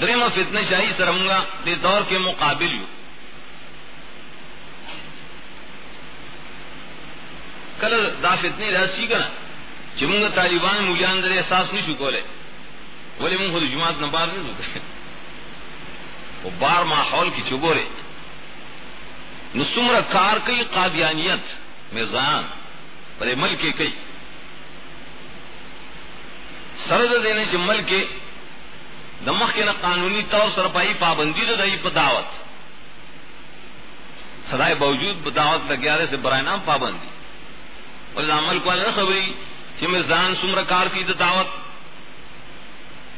درم فتنے شاہی سرمگا دے دور کے مقابل یو کل دا فتنی راسی کنا چمنگ طالبان مولیان در احساس نہیں شکولے بولے من خود جماعت نبار نہیں ہوتے وہ بار ماحول کی چگورے نسمر کار کئی، قادیانیت مرزان پر ملک کئی۔ سرد دینے سے ملک دمخ کے نہ قانونی طور سرپائی پابندی تو رہی دعوت. سدائے باوجود دعوت لگیارے سے برائے نام پابندی اور عمل کو نہ خبری کہ مرزان سمر کار کی دعوت؟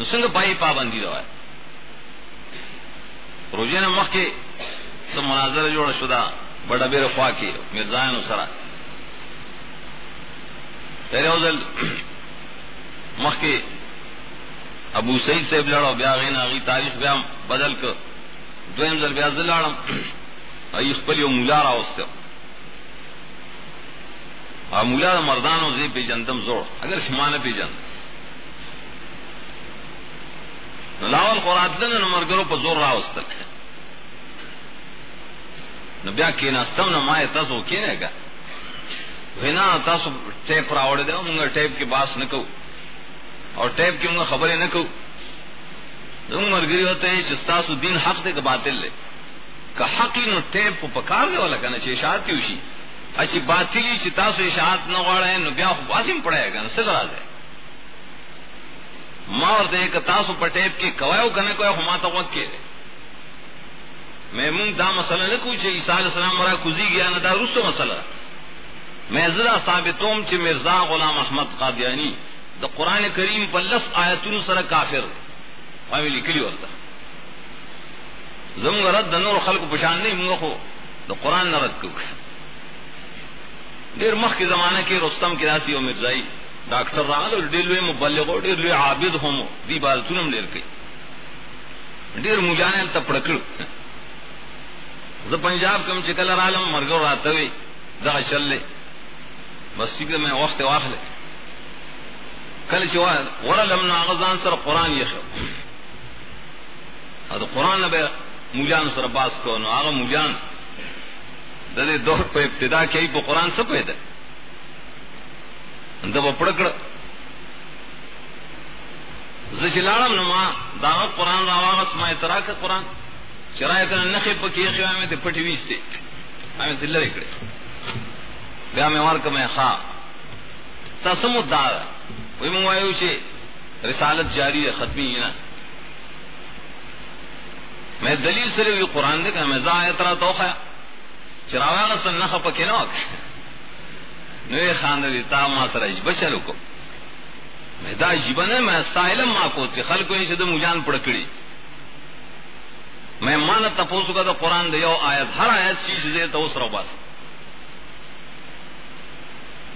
نسنگ پائی پابندی دو ہے روزے نے مخ کے سب مناظر جوڑ شدہ بڑا بیر خواہ کی مرزان سرا پہلے ازل مخ کے ابو سعید سے لڑو، بیا غین اگی تاریخ بیا بدل کر. دویم ذل بیا زلاڑم ای خپل یو مولا را وسته ا مولا مردان او زی پی جنتم زور اگر شمانه پی جن لاول قرات دن نو مرګرو په زور را وسته نو بیا کې نستم نو ما تاسو کې نه کا وینا، تاسو ټیپ راوړل دی، موږ ټیپ کې باس نکو اور ٹیپ کی موږ خبرې نه کو زموږ مرګري ہوتے ہیں چې تاسو دین حق دی که باطل دی که حق نو ټیپ په پکار دی ولا کنه چې اشاعت وشي اچھی باطلی چې جی تاسو اشاعت نه غواړئ نو بیا خو واسم پړای کنه څه راځي ما ورته یک تاسو په ټیپ کې کوایو کنه کوی خو ما ته وخت کې میں مونږ دا مسله نه کوم چې عیسی علیہ السلام مرا کوزی گیا نه دا رسو مسله میں زرا ثابتوم چې مرزا غلام احمد قادیانی دا قرآن کریم پر لس آیتون سر کافر. قامی لکلی ورتا زمونگ رد نور خلق پشان نہیں مونگا خو دا قرآن نرد کو دیر مخ کے زمانہ کے رستم کی راسی و مرزائی ڈاکٹر راغل ډیر لوی مبلغ او ډیر لوی عابد هم دی بالتونم ډیر کوي ډیر مجانل ته پړکړ زه پنجاب کوم چې کله عالم مرګ راته وي دا چللې بس ٹھیک ہے میں وقت واخلے کل چې ورلم نو غزان سره قران یې خو دا قران به مولیان سره باس کو نو هغه مولیان د دې دور په ابتدا کې په قران څه پیدا دا په پړکړه زجلالم نو ما دا قران راواغس ما اعتراض قران شرایط نه خې پکې خې مې ته پټې وېسته مې دلته کړې. بیا مې ورکه مې ښا تاسو مو دا وی مونږ وایو چې رسالت جاری ہے، ختمی ہے نا۔ میں دلیل سے سره وی قران دې کنه مزه آیت را توخه چراغه سن نه خپکې نو نو یې خان دې تا ما سر سره بچلو کو۔ میں دا جیبن میں سائلم ما کو چې خلکو یې شد مجان پړ کړی میں مان تپوسو کا تو قرآن دے یو آیت، ہر آیت چیز دے تو اس رو باس۔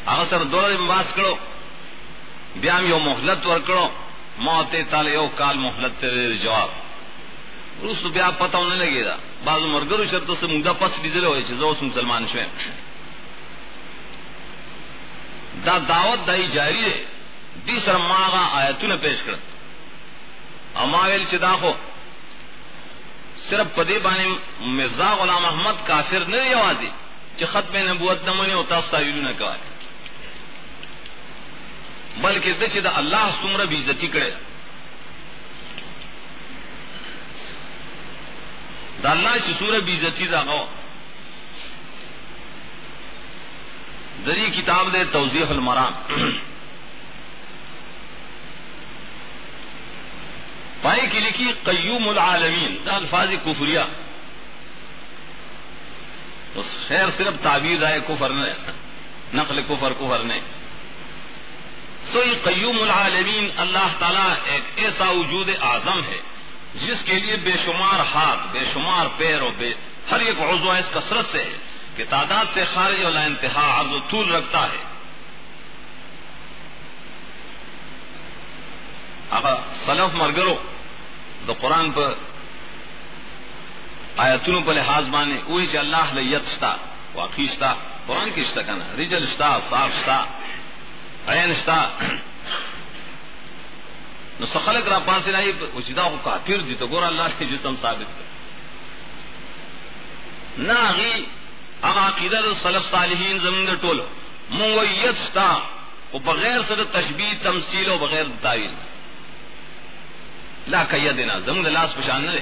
هغه سره دوه باس کړو بیا یو مهلت ورکړو. موت تعالی یو کال مهلت ته جواب. روس بیا پتاو نه لګی دا بعض مرګرو شرط سره موږ پس لیدل وای چې زه مسلمان شوم. دا دعوت دای جاری دی. دې سره ماغه آیتونه پیش کړ اما ویل چې دا خو صرف پدې باندې مرزا غلام احمد کافر نه یوازي چې ختم نبوت نه مونږ او تاسو تعویلونه بلکہ دچ دا اللہ سمر بھی عزتی کرے دا. اللہ سے سور بھی عزتی دا غو. دری کتاب دے توضیح المرام. پائے کی لکھی قیوم العالمین، دا الفاظ کفریا خیر صرف تعبیر آئے کفر نے، نقل کفر کفر نے. سوئی قیوم العالمین اللہ تعالیٰ ایک ایسا وجود اعظم ہے، جس کے لیے بے شمار ہاتھ، بے شمار پیر اور بے ہر ایک عضو اس کثرت سے ہے کہ تعداد سے خارج والا انتہا عرض و طول رکھتا ہے۔ سلف مرگرو تو قرآن پر آیتون پر لحاظ مانے وہی کہ اللہ لیت شتا، واقعی شتا، قرآن کی شتا کنا رجل شتا، صاف شتا۔ عین شتا نو سخلق را پاس لائی وچدا کو کافر دی تو گور اللہ کے جسم ثابت کر نہ غی اغا عقیدہ صلف صالحین زمین ٹولو مویت ستا او بغیر صد تشبیہ تمثیل و بغیر تعویل. لا قیدنا زمین لاس پشان نہ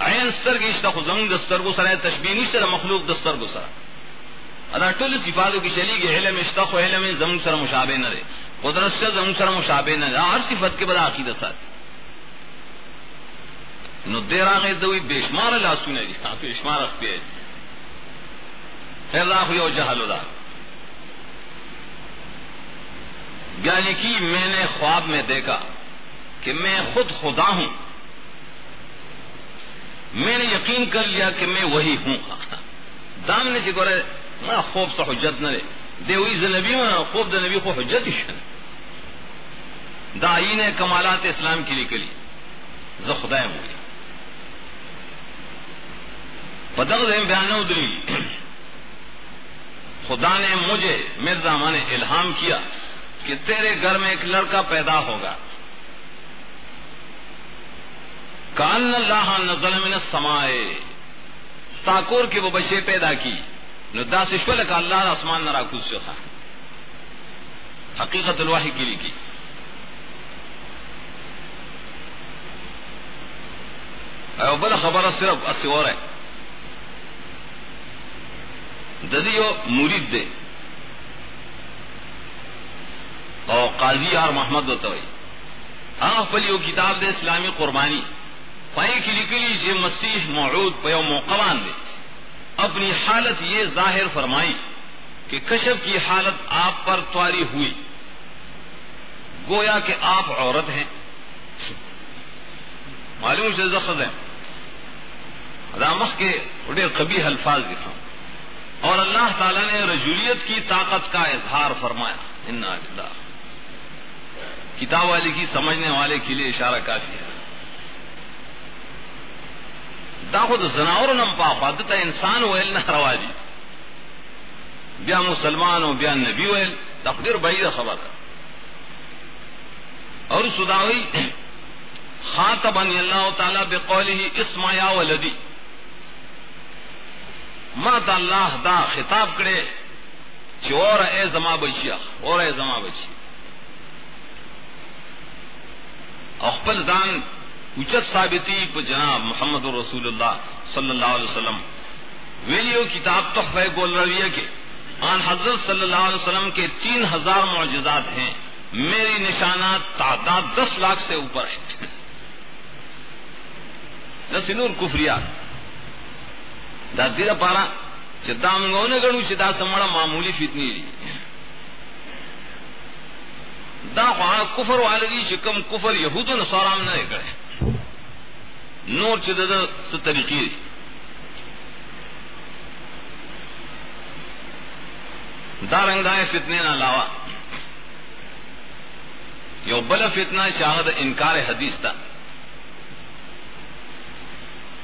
عین ستر کی اشتا خو زمین دستر کو سرائے تشبیہ نہیں سر مخلوق دستر کو سرائے ادا ٹول صفاتوں کی چلی گئی علم اشتا خو علم زمین سر مشابہ نہ رہے۔ قدرت سے زمین سر مشابہ نہ رہے۔ ہر صفت کے بدا عقیدہ ساتھ۔ نو دیر آگے دوئی بیشمار اللہ سنے جی ہاں بیشمار اخ پہ خیر، راہ یو جہل دا یعنی کہ میں نے خواب میں دیکھا کہ میں خود خدا ہوں۔ میں نے یقین کر لیا کہ میں وہی ہوں۔ ہاں، ہاں۔ دام نے چکورے میں خوب سے حجت نہ رے دے ہوئی زنبی میں خوب نبی کو حجت ہی شن۔ دا آئین کمالات اسلام کے لیے کلی زخدائے ہوئی۔ بدل بیان ادری خدا نے مجھے مرزا ماں نے الہام کیا کہ تیرے گھر میں ایک لڑکا پیدا ہوگا۔ کان اللہ نزل من السمائے تاکور کے وہ بچے پیدا کی۔ ندا سشول کا اللہ آسمان نہ راکوز سے تھا حقیقت الواحی کی کی بل خبر صرف اس اور ہے ددیو مرید دے اور قاضی اور محمد بتوئی ہاں پلی وہ کتاب دے اسلامی قربانی پائے کی لکلی سے مسیح موعود پیو موقوان دے اپنی حالت یہ ظاہر فرمائی کہ کشف کی حالت آپ پر تواری ہوئی۔ گویا کہ آپ عورت ہیں۔ معلوم سے زخد ہیں۔ رامخ کے بڑے قبی الفاظ دکھاؤں اور اللہ تعالی نے رجولیت کی طاقت کا اظہار فرمایا۔ ان کتاب والے کی سمجھنے والے کے لیے اشارہ کافی ہے۔ داخد زناور نم پا خدتا انسان ویل نہ رواجی بیا مسلمان ہو بیا نبی ویل تقدیر بعید خبر اور سداوی خاطب اللہ تعالی بقوله ہی اسمایا ولدی. مات اللہ دا خطاب کرے چور اے زما بچیا اور اے زما بچی اخبل زان اچت ثابتی پہ جناب محمد رسول اللہ صلی اللہ علیہ وسلم۔ ویلیو کتاب تحفہ گول رویہ کے۔ آن حضرت صلی اللہ علیہ وسلم کے تین ہزار معجزات ہیں۔ میری نشانات تعداد دس لاکھ سے اوپر ہے نسنور کفریات دا دیر پارا چدا منگو نے گڑو چدا سمڑا معمولی فتنی دی دا خواہ کفر والدی چکم کفر یہود و نصارام نہ گڑے نور چدا دا ست طریقی دا رنگ فتنے نہ علاوہ یو بل فتنہ شاہد انکار حدیث تھا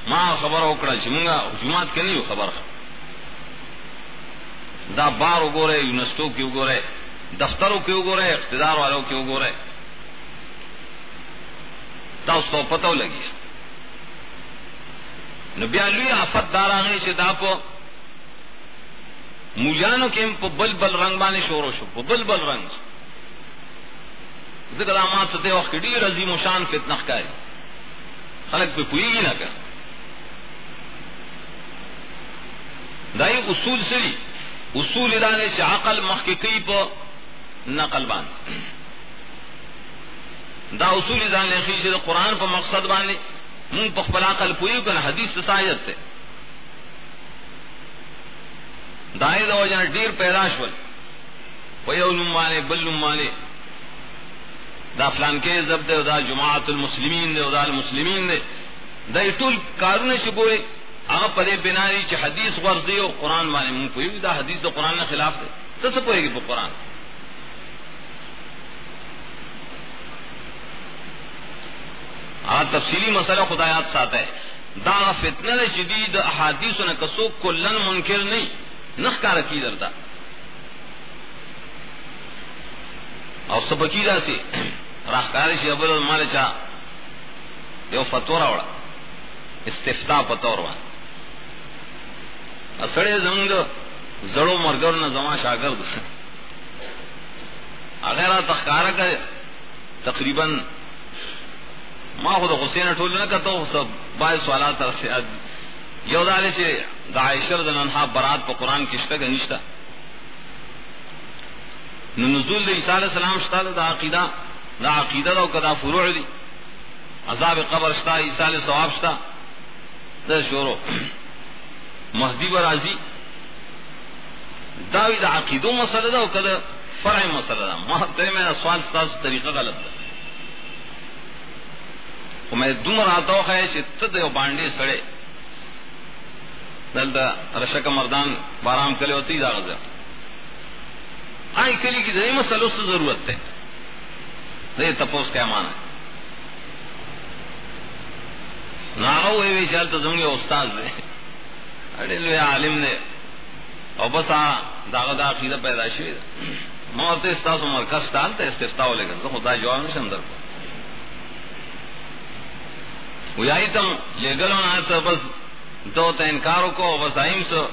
ماں خبر اوکڑا چمنگا جماعت کے نہیں خبر دا بار اگو رہے یونیورسٹوں کی اگو رہے دفتروں کے اگو رہے اقتدار والوں کے اگو رہے تا اس کو پتہ لگی نبیالوی آفت دارا نہیں سے دا پو موجانو کے بل بل رنگ بانے شور و شو بل بل رنگ. ذکر آمات ستے وقت ڈیر عظیم و شان فتنخ کاری خلق پہ پوئی گی نہ کر دائی اصول سری اصول ادانے سے عقل محققی پہ نقل بان دا اصول ادان نے خیش قرآن پہ مقصد بانے منگ پخپلا عقل پوئی کن حدیث سایت تے دائیں دو جن ڈیر پیداش ول پیو نمانے بل نمانے دا فلان کے زب دے دا جماعت المسلمین دے دا المسلمین دے دا ټول کارونه چې ګوري هغه پدې بناري چې حدیث ورزي او قران باندې مونږ په دا حدیث او قران نه خلاف دی. څه څه پوهیږي په قران آ، تفصیلی مسئلہ خدایات ساتھ ہے۔ دا فتنہ جدید احادیث نے کسو کلن منکر نہیں۔ نخ کا رکی درتا اور سب کی سے راہکاری شی ابل مال چا یو فتورا وڑا استفتا پتور وا اسڑے زنگ زڑو مرگر نہ زما شاگرد۔ اگر تخکارا کرے، تقریباً ما خود حسین ٹول نہ کتو سب بائے سوالات طرف سے یو دالے سے داعشر دنہا برات پا قرآن کشتا گنشتا نزول دا عیسیٰ علیہ السلام شتا دا عقیدہ دا عقیدہ دا کدا فروع دی عذاب قبر شتا عیسیٰ علیہ ثواب شتا دا شورو مہدی و راضی داوی دا عقیدو مسئلہ دا کدا فرع مسئلہ دا محتر میں سوال ستا طریقہ غلط دا میں دم رہتا ہوں خواہ چھ بانڈے سڑے دلتا رشک مردان بارام کلے ہوتی دا غزہ آئی کلی کی دئی مسلو سے ضرورت ہے دے تپوس کیا مانا ہے ناغو اے وی چال تو زمگے استاد دے اڑے لوے عالم نے اور بس آ داغ دا عقیدہ پیدا شوی دا موت استاس و مرکز ٹالتا استفتاو لے کر خدا جواب نہیں اندر کو وہ تم لے گلو نا تو بس دو تا انکارو کو، بس آئیم سو،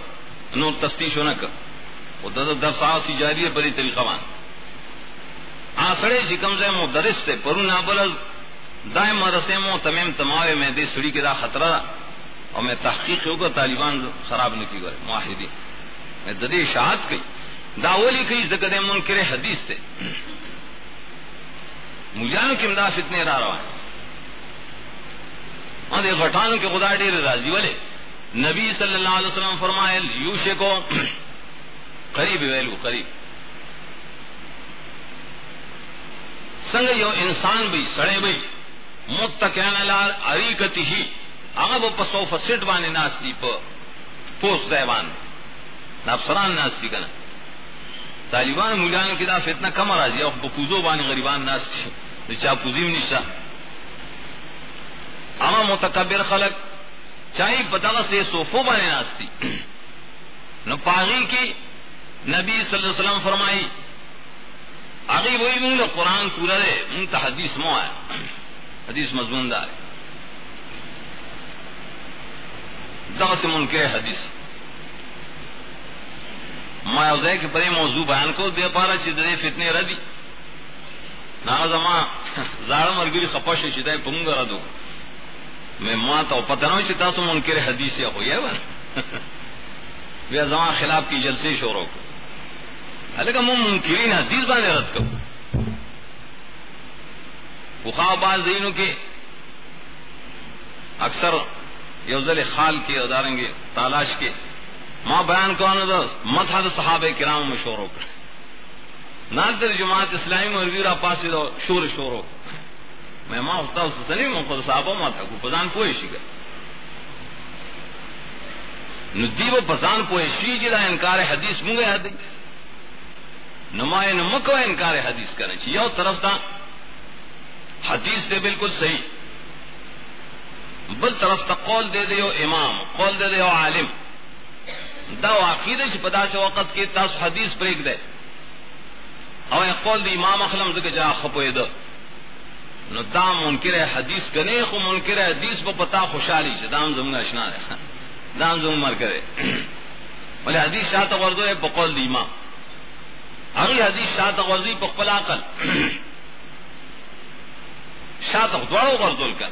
نو تفتیش ہونا کر وہ در ساسی جاری ہے بڑی طریقہ وان آسڑے شکم سے مدرس تھے پرو نہ بلز دائیں مرسے مو تمیم تماوے میں دے سڑی کے دا خطرہ اور میں تحقیق ہوگا طالبان خراب نہیں کی گئے معاہدی میں ددی شہاد کی داولی کئی زکد منکر حدیث تھے مجھے کی امداد اتنے را رہا ہے ہاں اور یہ غٹانوں کے خدا ڈیر راضی والے۔ نبی صلی اللہ علیہ وسلم فرمائے یوشے کو قریب ویلو قریب۔ سنگ یو انسان بھی سڑے بھی متکین لال اریکتی ہی۔ اگر وہ پسو فسٹ بانے ناستی پا پوست دیوان افسران ناستی کنا۔ طالبان مولیان کی دا فتنہ کم راضی او پوزو بانے غریبان ناستی۔ چا پوزیم نشتا اما متکبر خلق چاہی پتہ سے صوفو بانے ناستی۔ نو پاغی کی نبی صلی اللہ علیہ وسلم فرمائی، آگے وہی منگ قرآن پورا دے منگ تو حدیث مو آیا حدیث مضمون دار دغ سے منکر حدیث۔ ما کے بڑے موضوع بیان کو، دے پارا چدرے فتنے ردی۔ نا زما زاڑ مرگری خپش چدائے پنگ ردو۔ میں ماں تو پتہ نہ چتا سو منکر حدیث یا ہوئی ہے زما خلاف کی جلسے شوروں کو۔ الگ منکرین حدیث بانے رد کرو بخا باز دینوں کے اکثر یوزل خال کے اداریں گے تالاش کے ماں بیان کو مت حد صحابہ کرام میں شور ہو کر نادر جماعت اسلامی مرغیرا پاس شور شور ہو میں ماں ہوتا اس سے نہیں خود صحابہ ماں تھا پذان پوئے شی گئے ندی و پسان پوئے شی جلا انکار حدیث منگے حدیث نمائن مکو انکار حدیث کرنے چاہیے یو طرف تھا حدیث سے بالکل صحیح بل طرف تک قول دے دے امام قول دے دے عالم دا عقید سے پتا سے وقت کی تاس حدیث بریک دے او قول دی امام اخلم سے جا خپوے دو نو دا منکر حدیث کنے، خو منکر حدیث پہ پتا خوشحالی سے دام زمگا اشنا ہے۔ دام زمگ مر کرے بولے حدیث شاہ تغردو ہے بقول دی امام اگلی حدیث شاہ تغذی پخلا کر شاہ تخ دوڑو کر